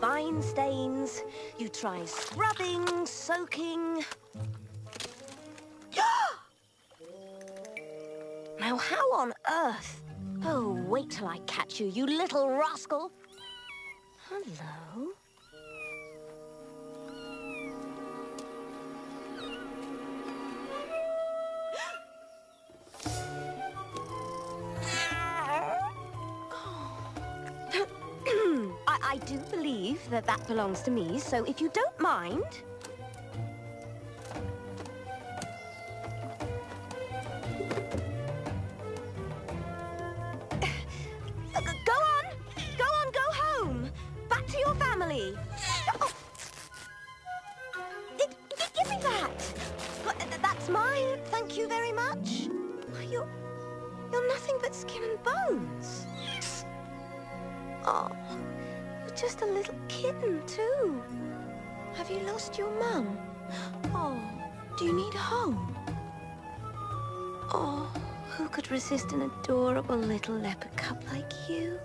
skin stains. You try scrubbing, soaking. now, how on earth? Oh, wait till I catch you, you little rascal. Hello? I, do believe that that belongs to me, so if you don't mind... Uh, Go on! Go on, go home! Back to your family! Oh. Give me that! That's mine, thank you very much. You're... You're nothing but skin and bones. Oh, just a little kitten, too. Have you lost your mum? Oh, do you need a home? Oh, who could resist an adorable little leopard cub like you?